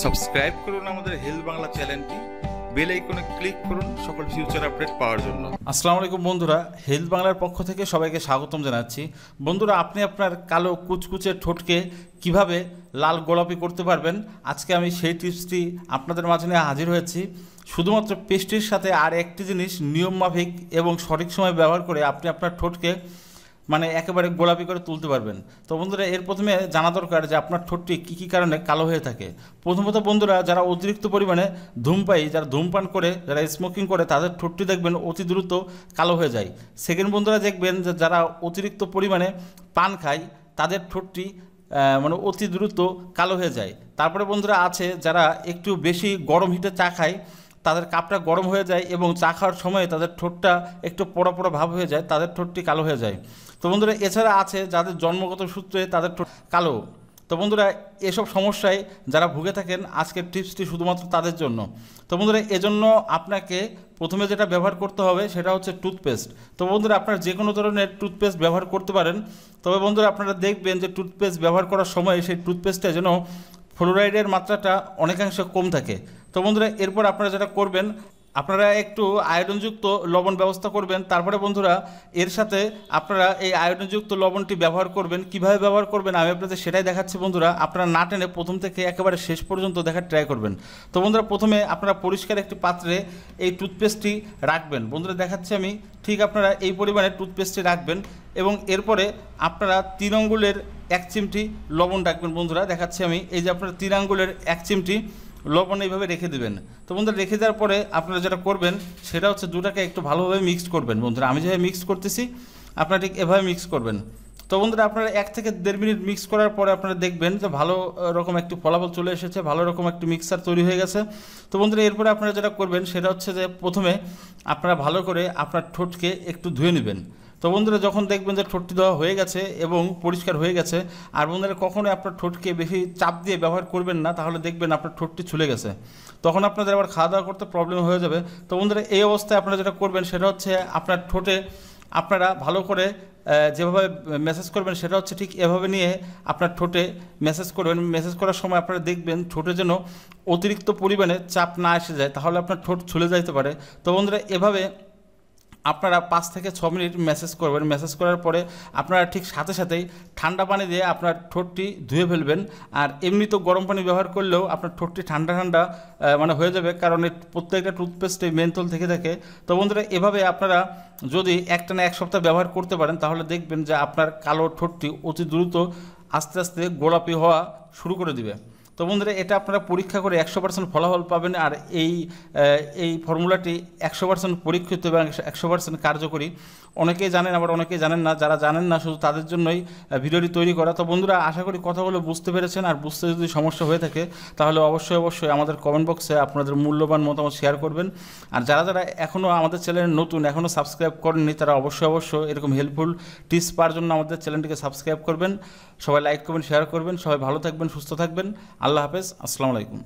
Subscribe করুন আমাদের health Bangla চ্যানেলটি। বেল আইকনে ক্লিক করুন, সকল ফিউচার আপডেট পাওয়ার জন্য। আসসালামু আলাইকুম বন্ধুরা হেলথ বাংলার পক্ষ থেকে সবাইকে স্বাগতম জানাচ্ছি। বন্ধুরা, আপনি আপনার কালো কুচকুচে ঠোঁটকে কীভাবে লাল গোলাপি করতে পারবেন? আজকে আমি সেই টিপসটি আপনাদের মাঝে নিয়ে হাজির হয়েছি। শুধুমাত্র পেস্টির সাথে আর একটি জিনিস, নিয়মমাফিক এবং সঠিক সময় ব্যবহার করে আপনি আপনার ঠোঁটকে মানে একেবারে গোলাপি করে তুলতে পারবেন। তো বন্ধুরা, এর প্রথমে জানা দরকার যে আপনার ঠোঁটটি কী কী কারণে কালো হয়ে থাকে। প্রথমত বন্ধুরা, যারা অতিরিক্ত পরিমাণে ধূমপাই যারা ধূমপান করে, যারা স্মোকিং করে, তাদের ঠোঁটটি দেখবেন অতি দ্রুত কালো হয়ে যায়। সেকেন্ড বন্ধুরা দেখবেন যে যারা অতিরিক্ত পরিমাণে পান খায়, তাদের ঠোঁটটি মানে অতি দ্রুত কালো হয়ে যায়। তারপরে বন্ধুরা আছে যারা একটু বেশি গরম হিটে চা খায় তাদের কাপটা গরম হয়ে যায় এবং চা খাওয়ার সময় তাদের ঠোঁটটা একটু পোড়া পোড়া ভাব হয়ে যায়, তাদের ঠোঁটটি কালো হয়ে যায়। তো বন্ধুরা, এছাড়া আছে যাদের জন্মগত সূত্রে তাদের ঠোঁট কালো। তো বন্ধুরা, এসব সমস্যায় যারা ভুগে থাকেন, আজকের টিপসটি শুধুমাত্র তাদের জন্য। তো বন্ধুরা, এজন্য আপনাকে প্রথমে যেটা ব্যবহার করতে হবে সেটা হচ্ছে টুথপেস্ট। তো বন্ধুরা, আপনারা যে কোনো ধরনের টুথপেস্ট ব্যবহার করতে পারেন। তবে বন্ধুরা, আপনারা দেখবেন যে টুথপেস্ট ব্যবহার করার সময় সেই টুথপেস্টে যেন ফ্লোরাইডের মাত্রাটা অনেকাংশে কম থাকে। তো বন্ধুরা, এরপর আপনারা যেটা করবেন, আপনারা একটু আয়োডনযুক্ত লবণ ব্যবস্থা করবেন। তারপরে বন্ধুরা, এর সাথে আপনারা এই আয়োডনযুক্ত লবণটি ব্যবহার করবেন। কীভাবে ব্যবহার করবেন আমি আপনাদের সেটাই দেখাচ্ছি বন্ধুরা। আপনারা না টেনে প্রথম থেকে একেবারে শেষ পর্যন্ত দেখার ট্রাই করবেন। তো বন্ধুরা, প্রথমে আপনারা পরিষ্কার একটি পাত্রে এই টুথপেস্টটি রাখবেন। বন্ধুরা, দেখাচ্ছি আমি। ঠিক আপনারা এই পরিমাণে টুথপেস্টটি রাখবেন এবং এরপরে আপনারা তিন আঙ্গুলের এক চিমটি লবণ রাখবেন বন্ধুরা। দেখাচ্ছি আমি। এই যে আপনারা তিন আঙ্গুলের এক চিমটি লবণ এইভাবে রেখে দেবেন। তো বন্ধুরা, রেখে দেওয়ার পরে আপনারা যেটা করবেন, সেটা হচ্ছে দুটাকে একটু ভালোভাবে মিক্সড করবেন। বন্ধুরা, আমি যেভাবে মিক্স করতেছি, আপনারা ঠিক এভাবে মিক্স করবেন। তো বন্ধুরা, আপনারা এক থেকে দেড় মিনিট মিক্স করার পরে আপনারা দেখবেন যে ভালো রকম একটি ফলাফল চলে এসেছে, ভালো রকম একটি মিক্সার তৈরি হয়ে গেছে। তো বন্ধুরা, এরপরে আপনারা যেটা করবেন, সেটা হচ্ছে যে প্রথমে আপনারা ভালো করে আপনার ঠোঁটকে একটু ধুয়ে নেবেন। তো বন্ধুরা, যখন দেখবেন যে ঠোঁটটি দেওয়া হয়ে গেছে এবং পরিষ্কার হয়ে গেছে, আর বন্ধুরা কখনোই আপনার ঠোঁটকে বেশি চাপ দিয়ে ব্যবহার করবেন না, তাহলে দেখবেন আপনার ঠোঁটটি ছুলে গেছে। তখন আপনাদের আবার খাওয়া দাওয়া করতে প্রবলেম হয়ে যাবে। তো বন্ধুরা, এই অবস্থায় আপনারা যেটা করবেন, সেটা হচ্ছে আপনার ঠোঁটে আপনারা ভালো করে যেভাবে মেসেজ করবেন, সেটা হচ্ছে ঠিক এভাবে নিয়ে আপনার ঠোঁটে মেসেজ করবেন। মেসেজ করার সময় আপনারা দেখবেন ঠোঁটে যেন অতিরিক্ত পরিমাণে চাপ না এসে যায়, তাহলে আপনার ঠোঁট ছুলে যাইতে পারে। তো বন্ধুরা, এভাবে আপনারা পাঁচ থেকে ছ মিনিট মেসেজ করবেন। মেসেজ করার পরে আপনারা ঠিক সাথে সাথেই ঠান্ডা পানি দিয়ে আপনার ঠোঁটটি ধুয়ে ফেলবেন। আর এমনি তো গরম পানি ব্যবহার করলেও আপনার ঠোঁটটি ঠান্ডা ঠান্ডা মানে হয়ে যাবে কারণ প্রত্যেকটা টুথপেস্টে মেন্থল থেকে থাকে। তো বন্ধুরা, এভাবে আপনারা যদি একটা না এক সপ্তাহ ব্যবহার করতে পারেন, তাহলে দেখবেন যে আপনার কালো ঠোঁটটি অতি দ্রুত আস্তে আস্তে গোলাপি হওয়া শুরু করে দিবে। তো বন্ধুরা, এটা আপনারা পরীক্ষা করে একশো পার্সেন্ট ফলাফল পাবেন আর এই এই ফর্মুলাটি একশো পার্সেন্ট পরীক্ষিত এবং একশো পার্সেন্ট কার্যকরী। অনেকেই জানেন, আবার অনেকেই জানেন না, যারা জানেন না, শুধু তাদের জন্যই ভিডিওটি তৈরি করা। তো বন্ধুরা, আশা করি কথাগুলো বুঝতে পেরেছেন আর বুঝতে যদি সমস্যা হয়ে থাকে, তাহলে অবশ্যই অবশ্যই আমাদের কমেন্ট বক্সে আপনাদের মূল্যবান মতামত শেয়ার করবেন। আর যারা যারা এখনও আমাদের চ্যানেল নতুন এখনও সাবস্ক্রাইব করেননি, তারা অবশ্যই অবশ্যই এরকম হেল্পফুল টিপস পাওয়ার জন্য আমাদের চ্যানেলটিকে সাবস্ক্রাইব করবেন। সবাই লাইক করবেন শেয়ার করবেন। সবাই ভালো থাকবেন, সুস্থ থাকবেন। আল্লাহ হাফেজ আসসালামু আলাইকুম।